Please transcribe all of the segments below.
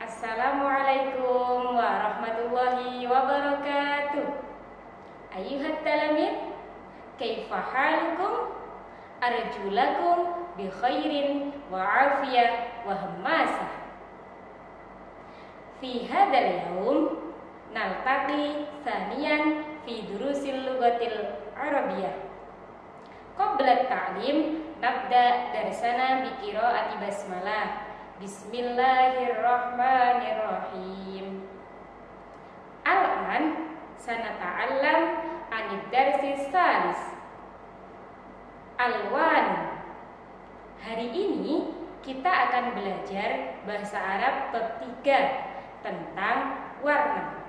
Assalamualaikum warahmatullahi wabarakatuh. Ayuhat talamid, kaifa halukum? Arju lakum bi khairin wa afiyah wa. Fi hadzal yaum naltaqi thaniyan fi durusil lughatil arabiyyah. Qabla ta'lim nabda darsana bi qiraati basmalah. Bismillahirrahmanirrahim. Al-an sanata'allam anid darsi salis. Alwan. Hari ini kita akan belajar bahasa Arab bab 3 tentang warna.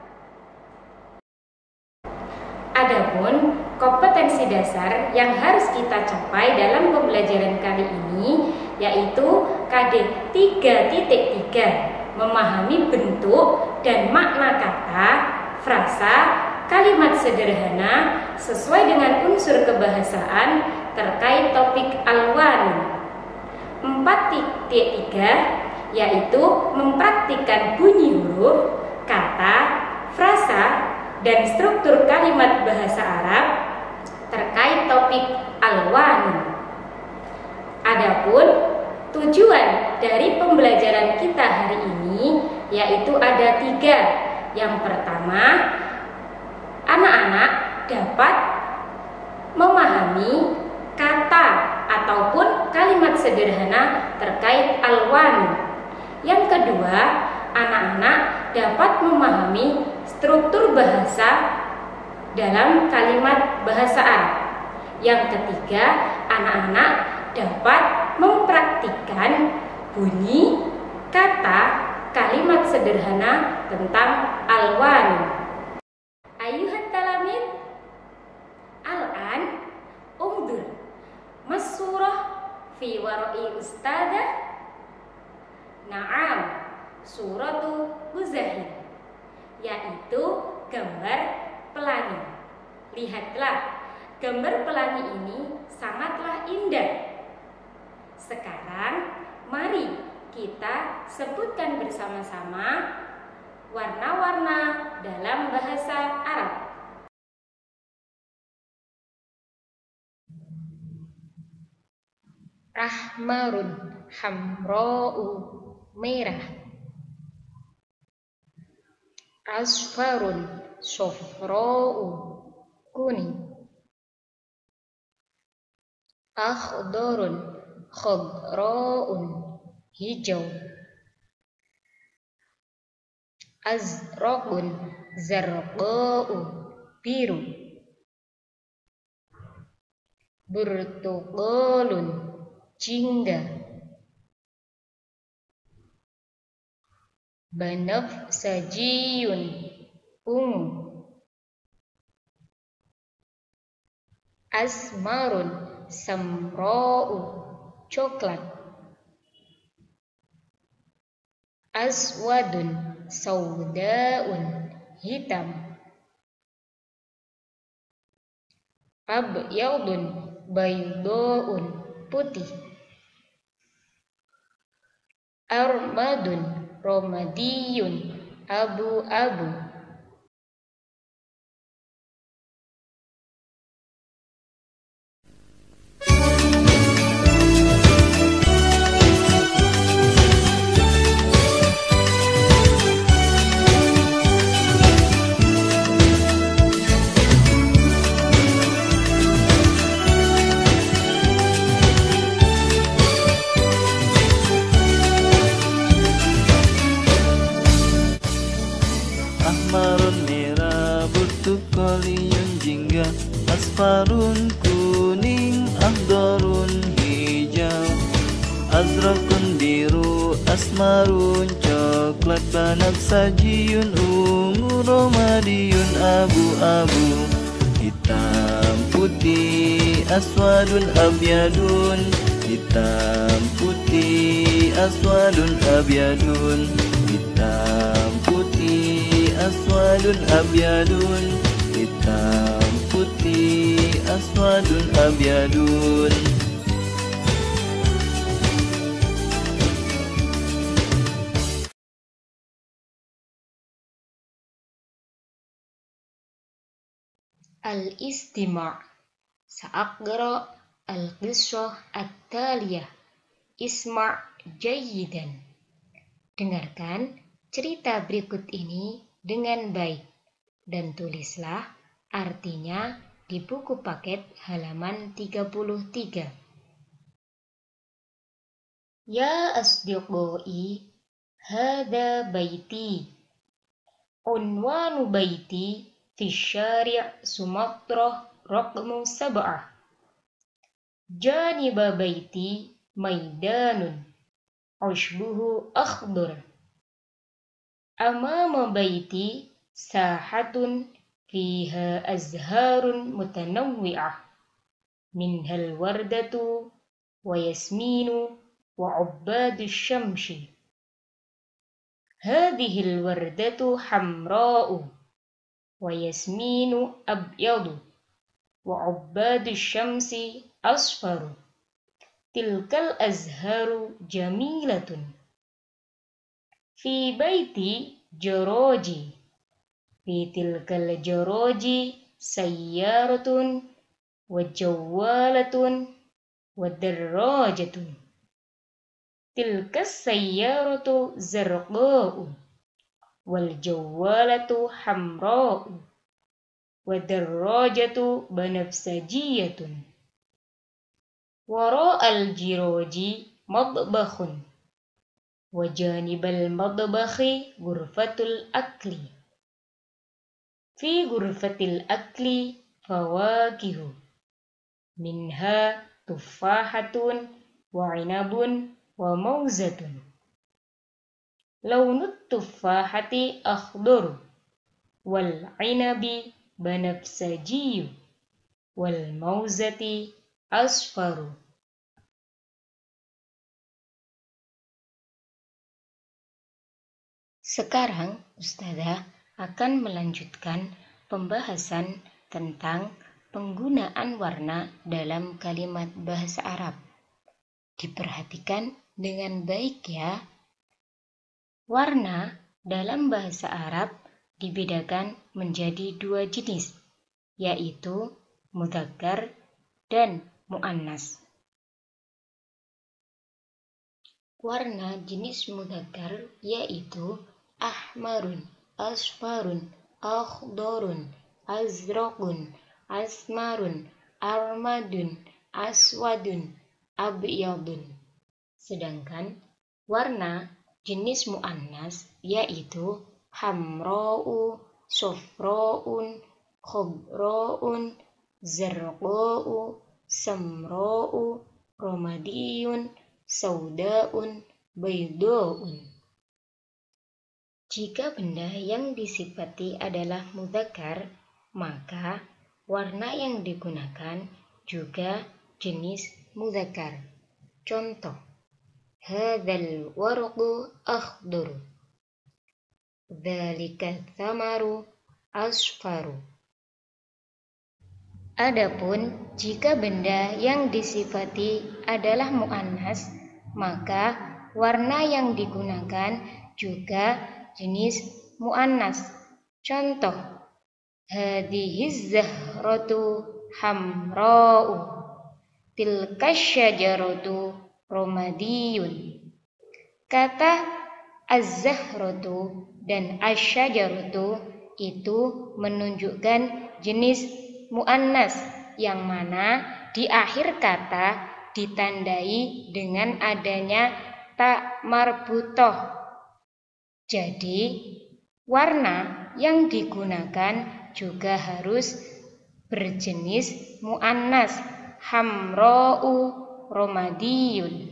Adapun kompetensi dasar yang harus kita capai dalam pembelajaran kali ini yaitu KD 3.3 memahami bentuk dan makna kata, frasa, kalimat sederhana sesuai dengan unsur kebahasaan terkait topik alwan. 4.3 yaitu mempraktikkan bunyi huruf, kata, frasa, dan struktur kalimat bahasa Arab terkait topik alwan. Adapun tujuan dari pembelajaran kita hari ini yaitu ada tiga. Yang pertama, anak-anak dapat memahami kata ataupun kalimat sederhana terkait alwan. Yang kedua, anak-anak dapat memahami struktur bahasa dalam kalimat bahasa Arab. Yang ketiga, anak-anak dapat mempraktikkan bunyi, kata, kalimat sederhana tentang alwan. Ayuhat talamin Al-an Umdur Masurah Fi warai ustadah Naam Suratu Muzahid Yaitu gambar pelangi. Lihatlah Gambar pelangi ini sangatlah indah. Sekarang mari kita sebutkan bersama-sama warna-warna dalam bahasa Arab. Rahmarun hamra'u merah. Asfarun sofra'u kuning Akhdorun khadraun hijau. Azraqun zarqau biru. Burtuqalun jingga banafsajiyun ungu. Asmarun. Samra'u. Coklat. Aswadun. Saudaun. Hitam. Abyadun. Baydaun. Putih. Armadun romadiyun abu-abu burtukaliyun jingga Asfarun kuning Ahdorun hijau. Azrakun biru Asmarun coklat Banafsajiyun ungu Romadiyun abu-abu. Hitam putih Aswadun abyadun. Hitam putih Aswadun abyadun. Hitam aswadun abyadun hitam putih aswadun abyadun Sa'aqra al-qisrah at-taliyah Isma' jayidan Dengarkan cerita berikut ini dengan baik dan tulislah artinya di buku paket halaman 33. Ya asdiqai, hada baiti. Unwanu baiti fi syari' Sumatrah raqmu sab'ah. Janiba baiti maidanun. Ushbuhu akhdar. Amama baiti sahatun فيها أزهار متنوعة منها الوردة وياسمين وعباد الشمس. هذه الوردة حمراء وياسمين أبيض وعباد الشمس أصفر. تلك الأزهار جميلة. في بيتي جراجي Fi kalajoroji joroji sayyaratun wa jawalatun wa. Tilkas sayyaratu zarqa'u wal jawalatu hamra'u wa banafsajiyatun. Wara al-jiroji madbakhun wa janibal madbakhi ghurfatul akli. في غرفة الأكل فواكه منها تفاحة وعنب وموزة لون التفاحة أخضر والعنب بنفسجي والموزة أصفر Sekarang, Ustazah, akan melanjutkan pembahasan tentang penggunaan warna dalam kalimat bahasa Arab. Diperhatikan dengan baik ya. Warna dalam bahasa Arab dibedakan menjadi dua jenis, yaitu mudzakkar dan muannas. Warna jenis mudzakkar yaitu ahmarun asfarun, akhdorun, azraqun, asmarun, armadun, aswadun, abyadun. Sedangkan warna jenis muannas yaitu hamra'u, sofra'un, khobra'un, zarqa'u, samra'u, romadiyun, sauda'un, bayda'un. Jika benda yang disifati adalah mudzakkar, maka warna yang digunakan juga jenis mudzakkar. Contoh, hadzal warqu akhdar. Dzalika thamaru asfaru. Adapun jika benda yang disifati adalah muannas, maka warna yang digunakan juga jenis muannas. Contoh, hadhihi zahratu hamra'u. Tilka romadiyun. Kata az-zahratu dan asyajaratu itu menunjukkan jenis muannas yang mana di akhir kata ditandai dengan adanya tak marbutoh jadi, warna yang digunakan juga harus berjenis muannas hamra'u romadiyun.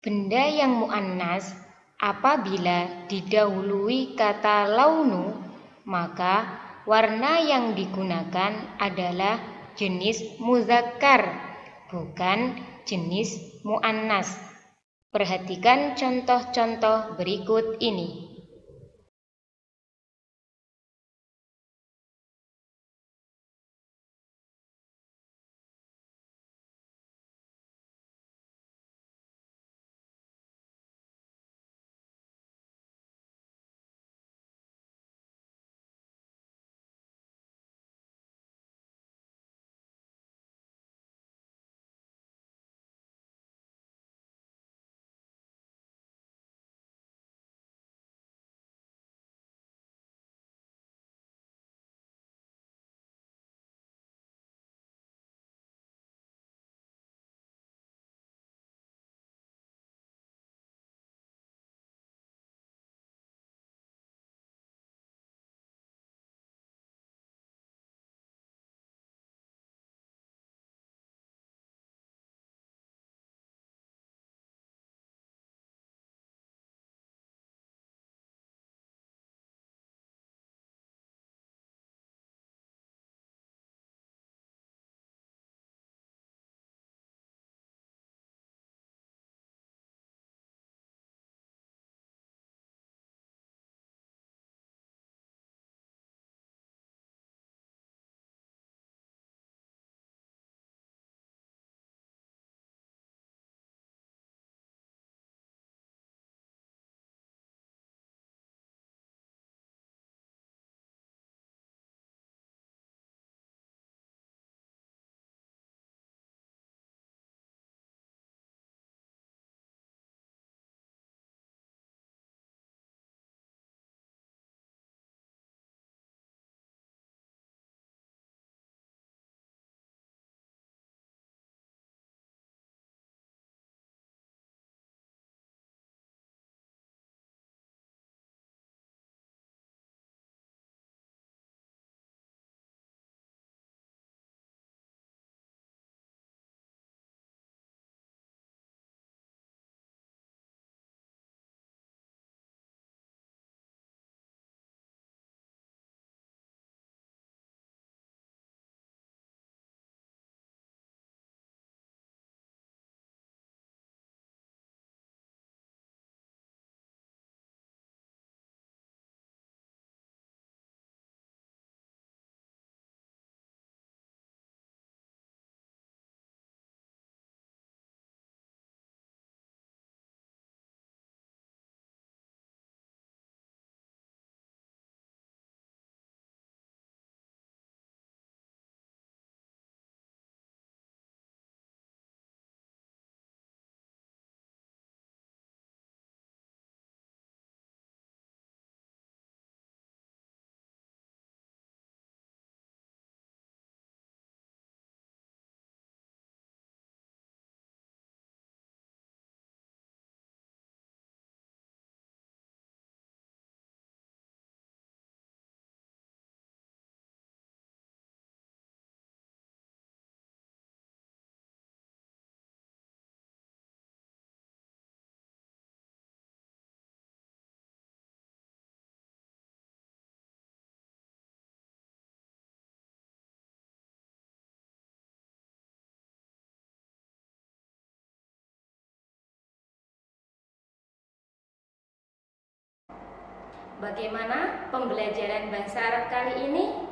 Benda yang muannas apabila didahului kata launu, maka warna yang digunakan adalah jenis muzakkar, bukan jenis muannas. Perhatikan contoh-contoh berikut ini. Bagaimana pembelajaran bahasa Arab kali ini?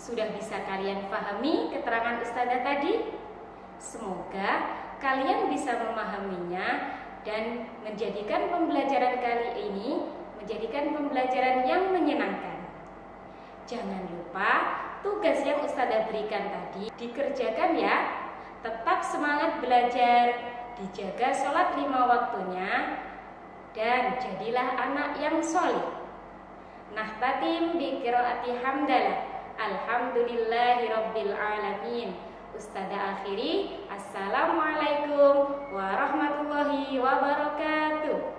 Sudah bisa kalian pahami keterangan Ustazah tadi? Semoga kalian bisa memahaminya dan menjadikan pembelajaran kali ini menjadikan pembelajaran yang menyenangkan. Jangan lupa tugas yang Ustazah berikan tadi dikerjakan ya. Tetap semangat belajar, dijaga sholat lima waktunya, dan jadilah anak yang solih nahbatim bi qiraati hamdalah. Alhamdulillahi rabbil alamin. Ustada akhiri assalamualaikum warahmatullahi wabarakatuh.